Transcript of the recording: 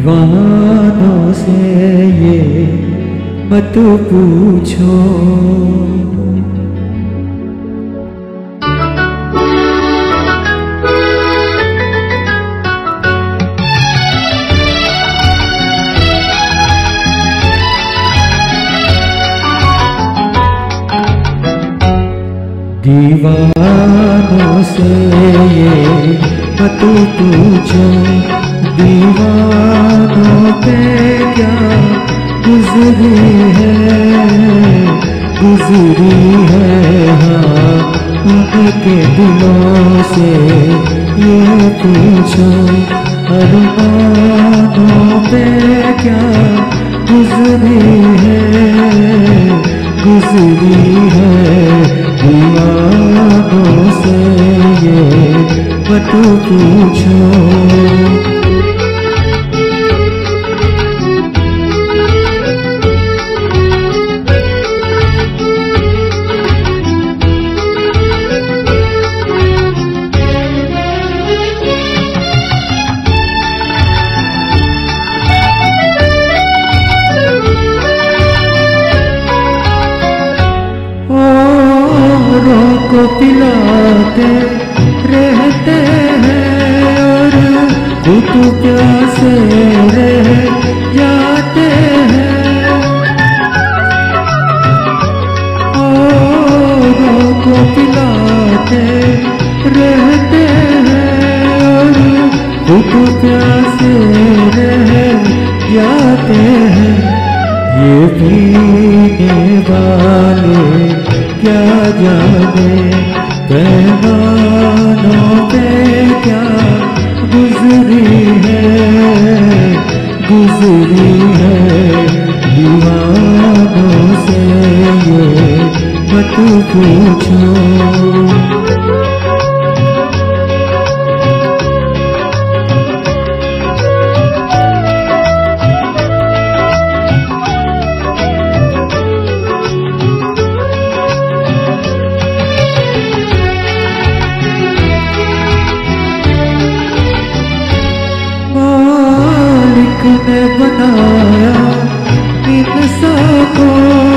दीवानों से ये मत पूछो। दीवानों से ये मत पूछो। गुजरी है गुजरी है हाँ उनके दिलों से ये पूछो अरमानों पे क्या गुजरी है? गुजरी है दीवानों से ये मत पूछो। पिलाते रहते हैं और खुद प्यासे रह जाते हैं। औरों को पिलाते रहते हैं और खुद प्यासे रह जाते हैं। ये पीने वाले क्या जाने पैमानों पे क्या गुजरी है? गुजरी है दीवानों से ये मत पूछो। ने बताया इन को